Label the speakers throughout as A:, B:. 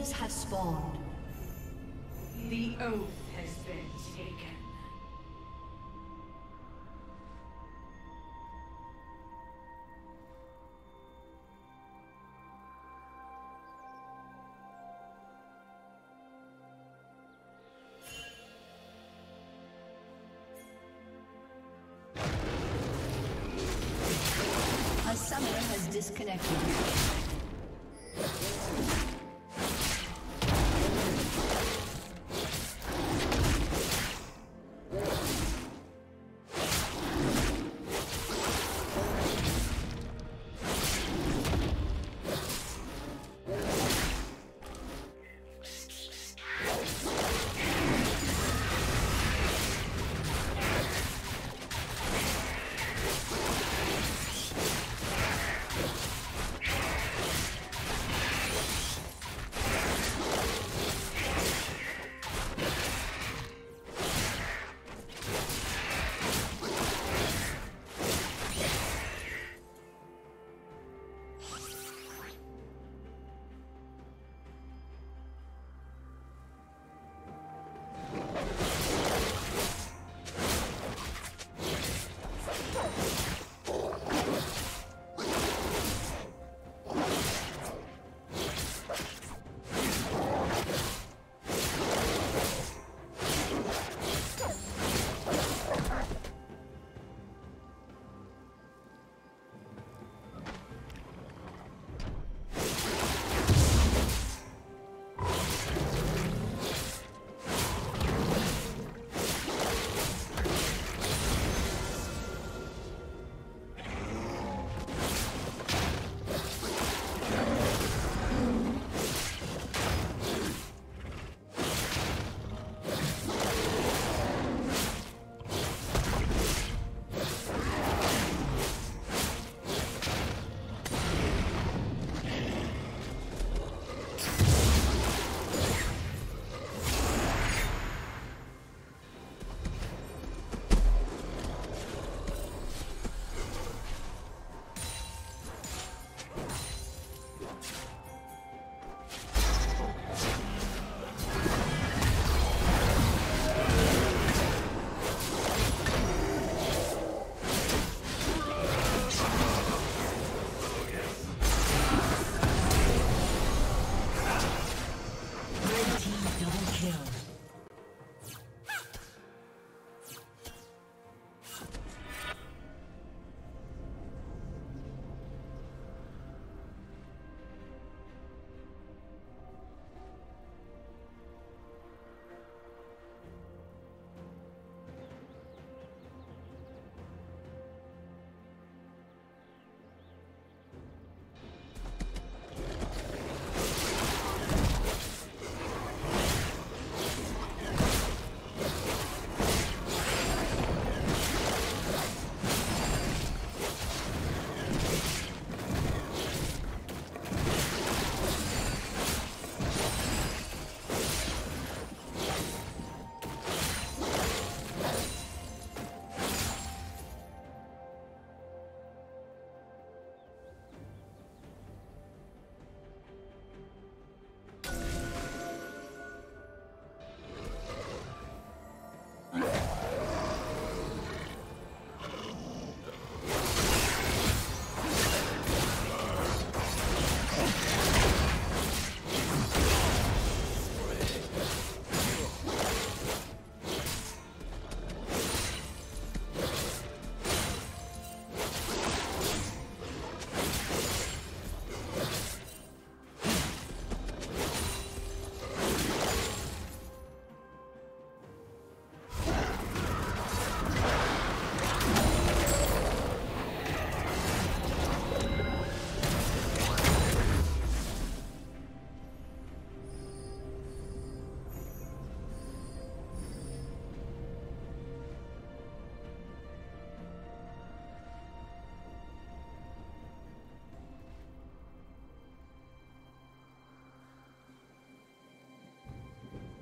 A: Minions have spawned.
B: The oath has been taken.
A: A summoner has disconnected.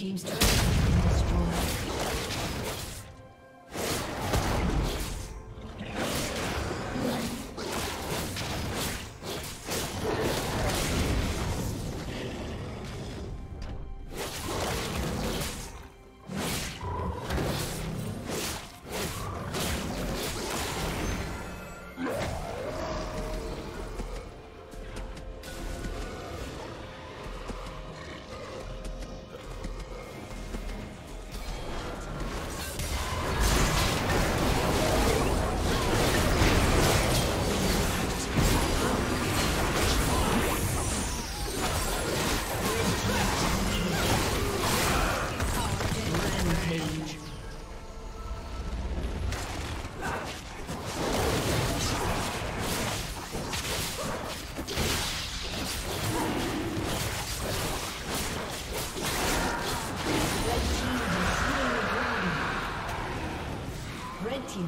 A: Team's turret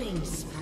A: Killing.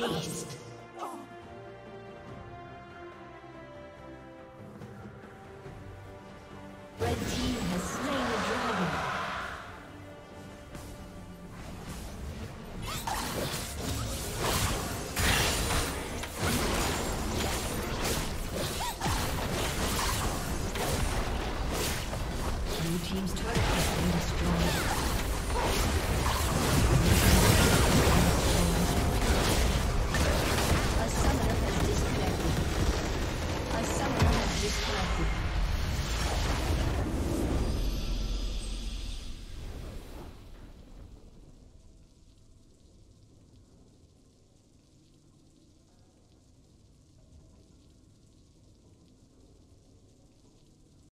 A: Beast.